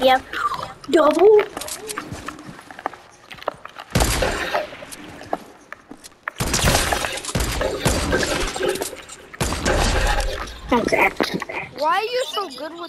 Yep. Double. Okay. Why are you so good with